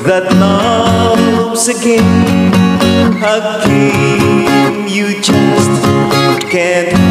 that loves again a game you just can't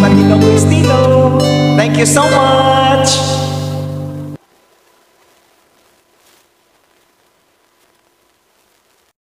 Matilong Cristino. Thank you so much!